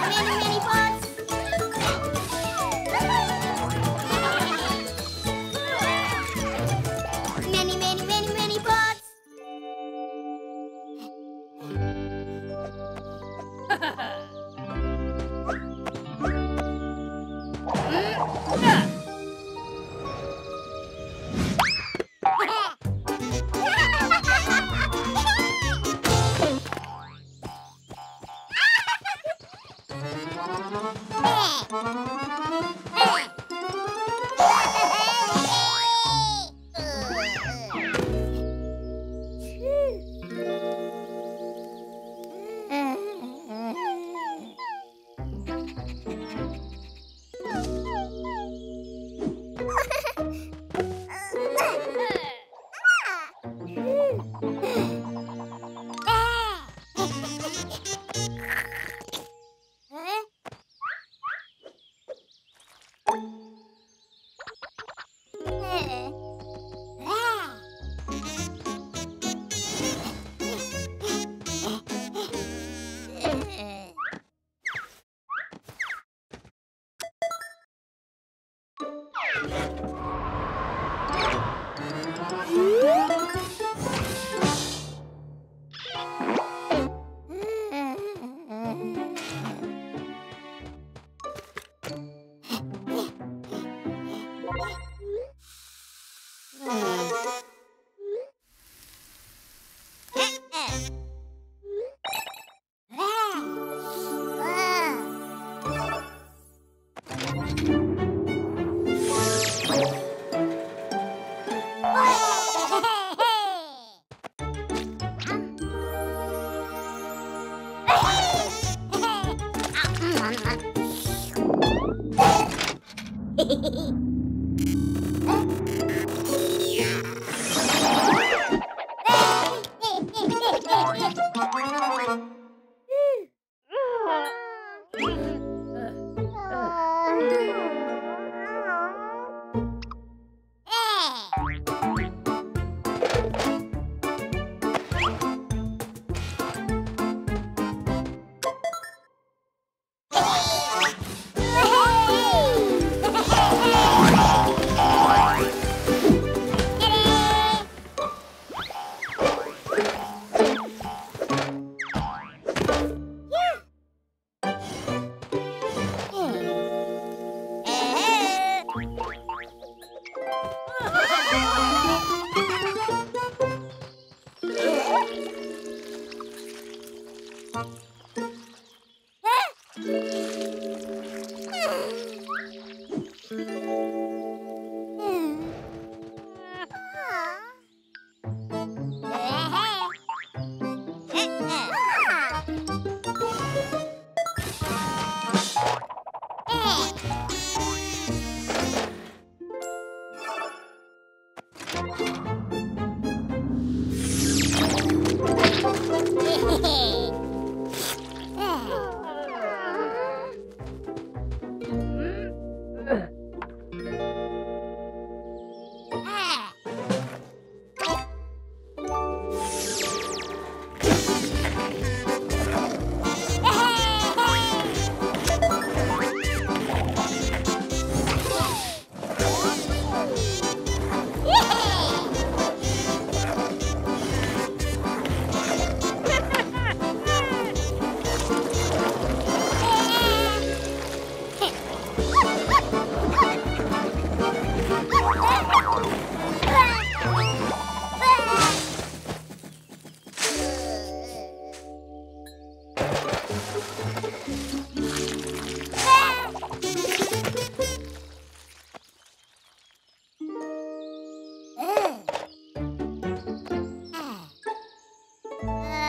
many, many pots. Yeah. 了。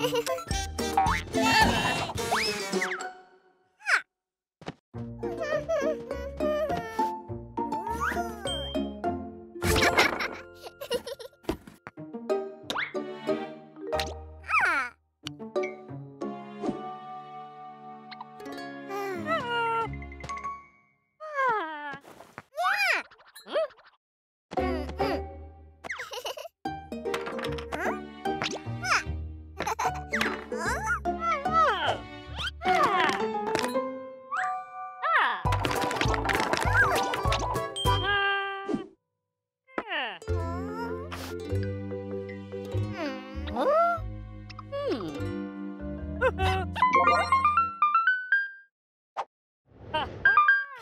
Hehehe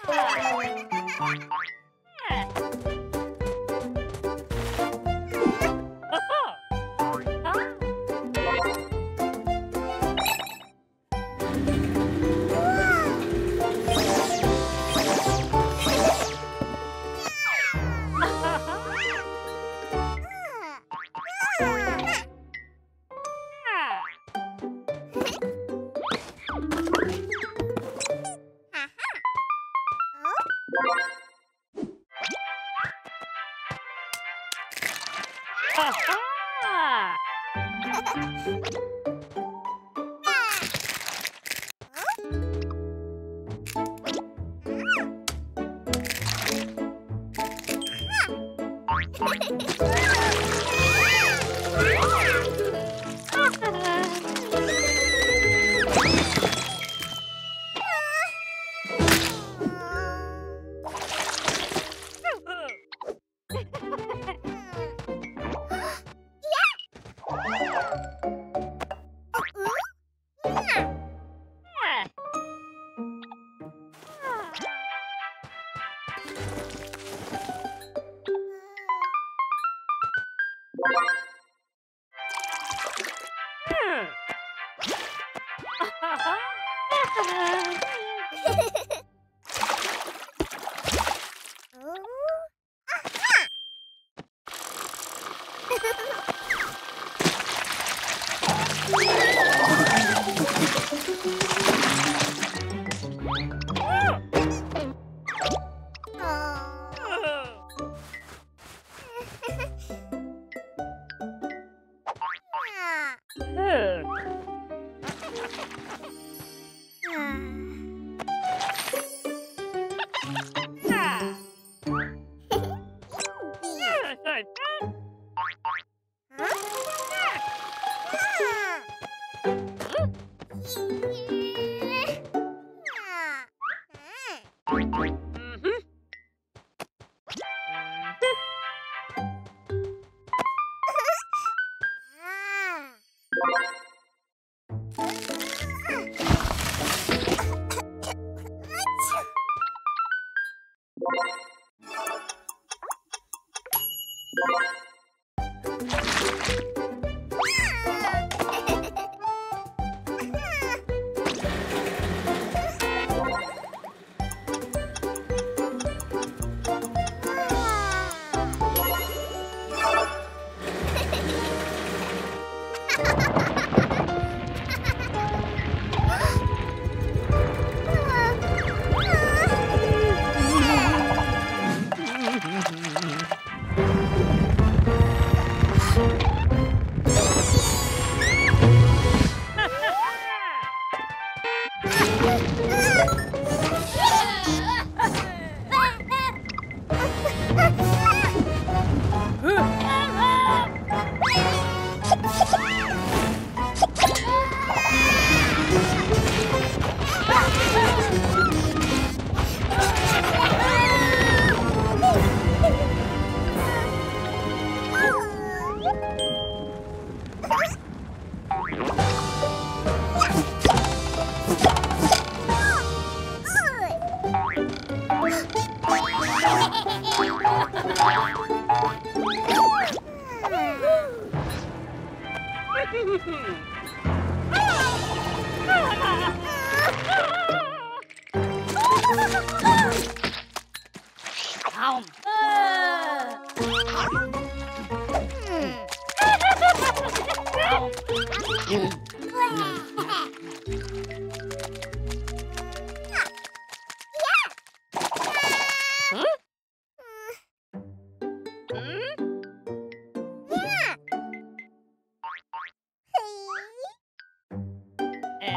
Oh, my God.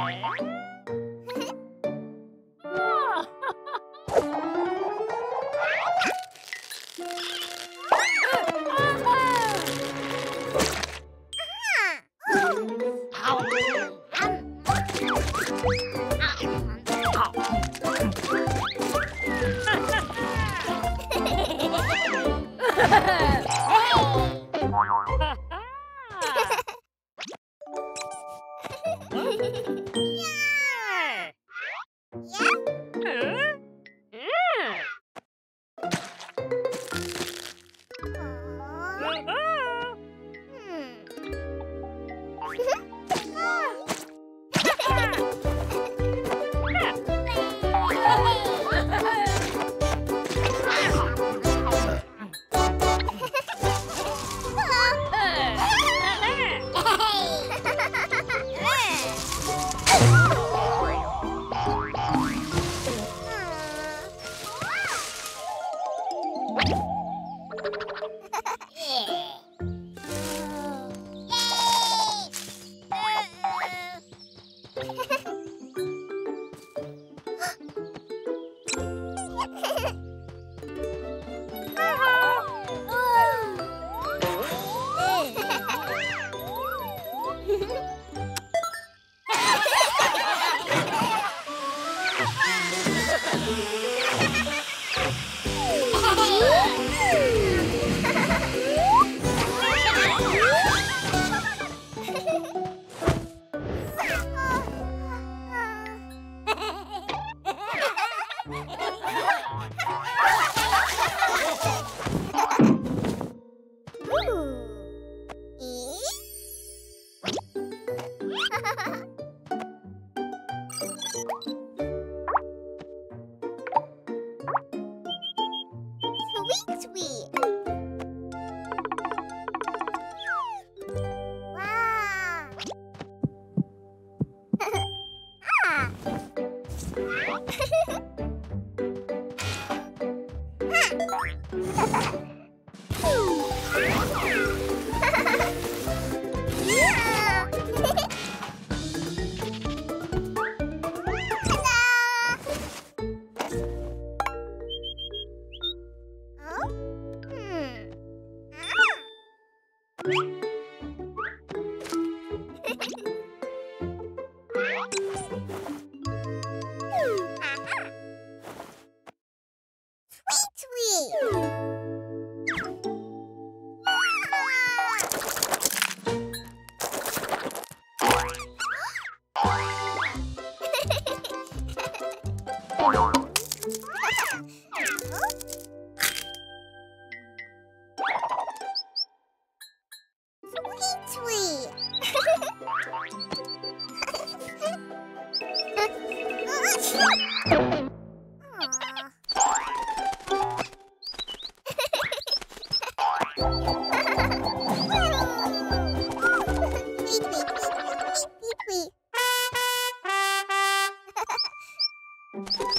Bye. Bye. you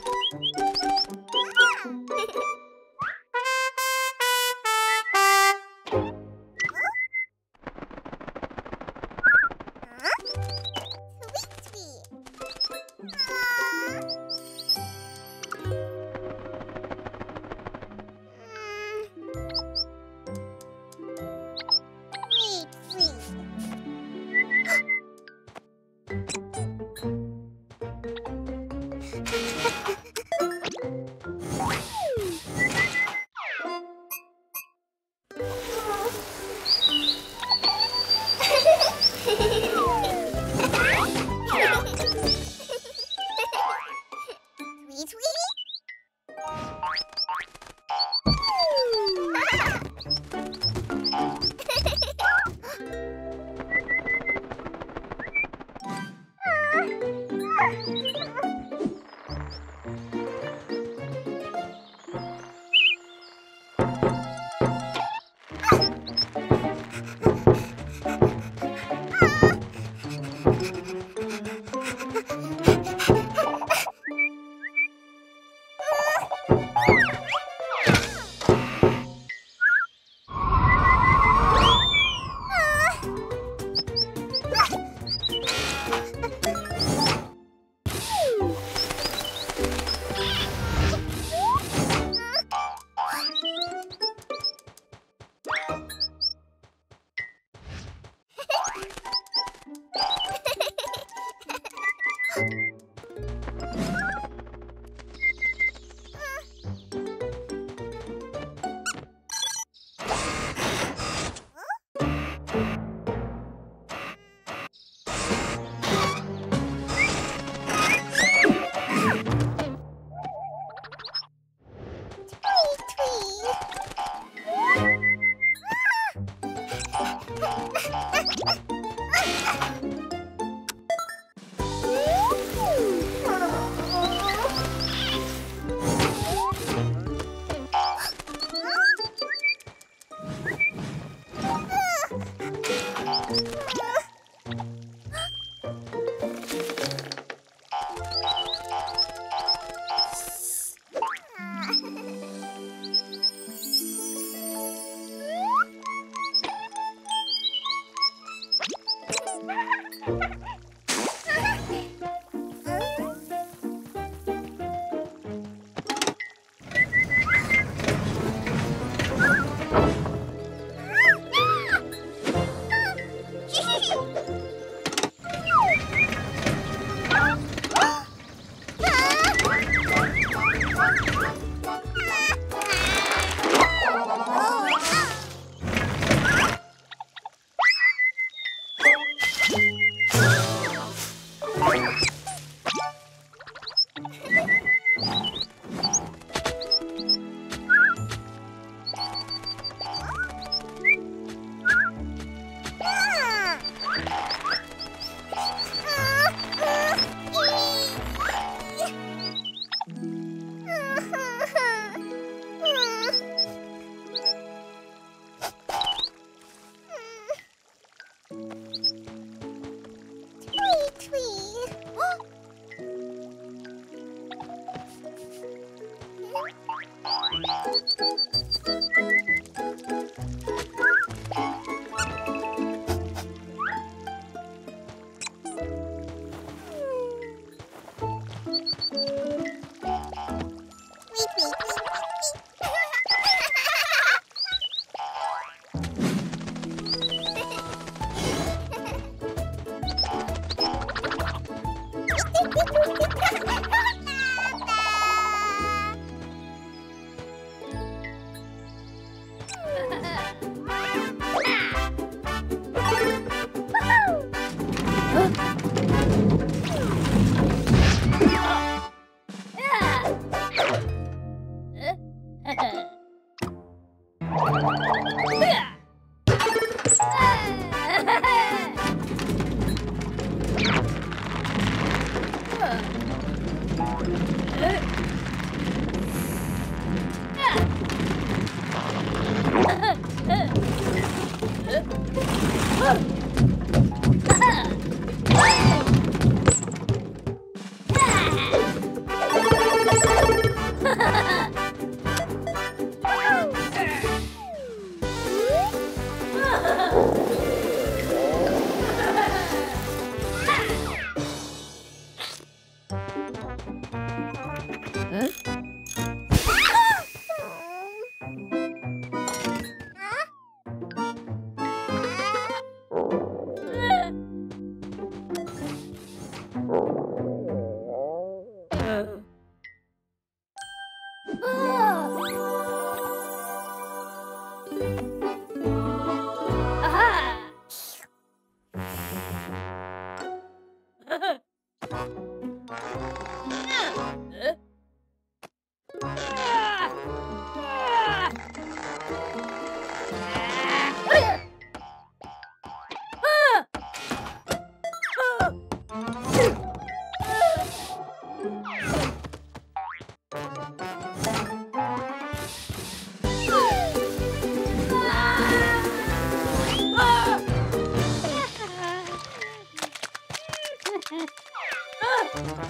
Ha ha ha!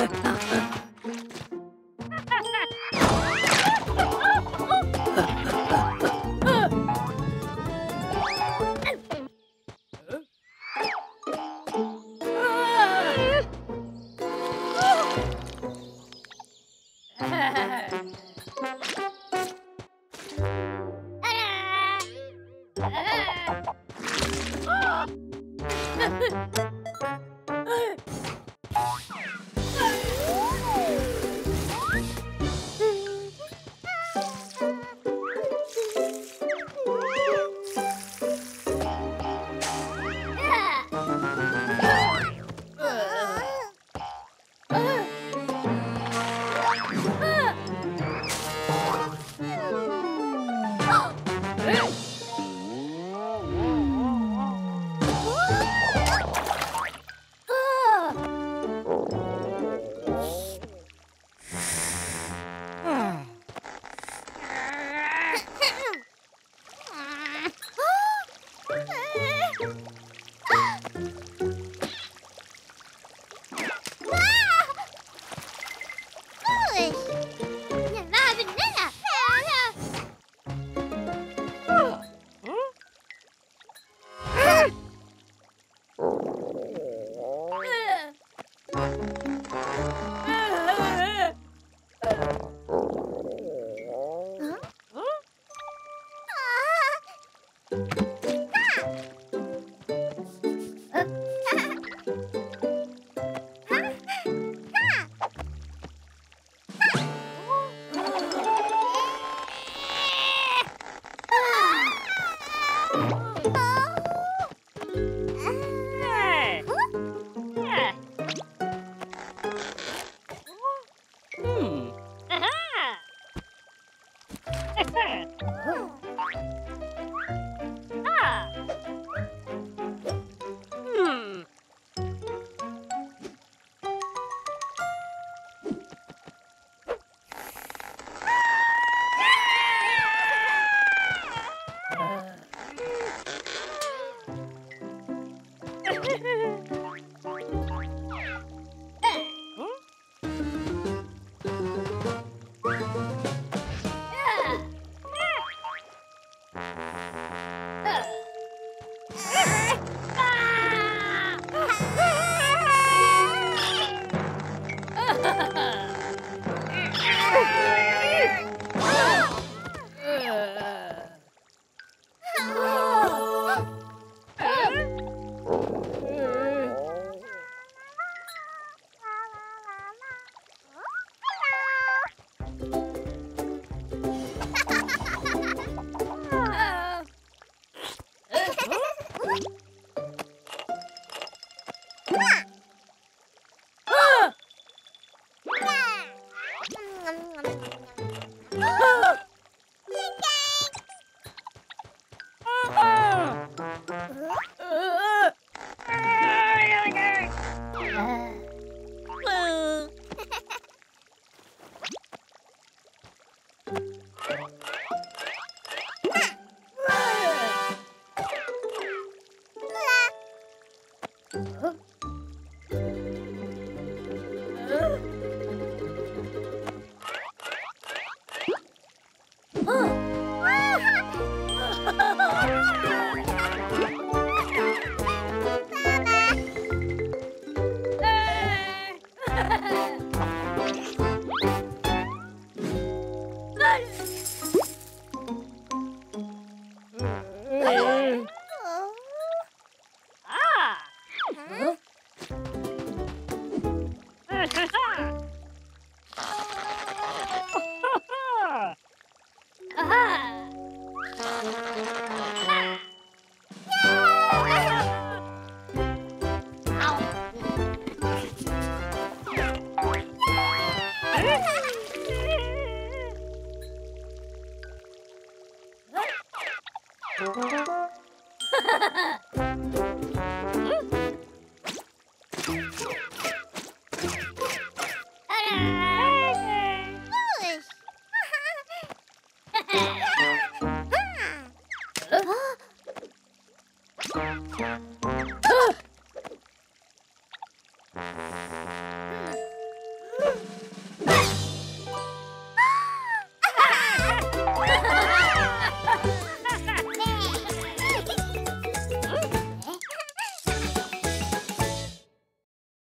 Ah!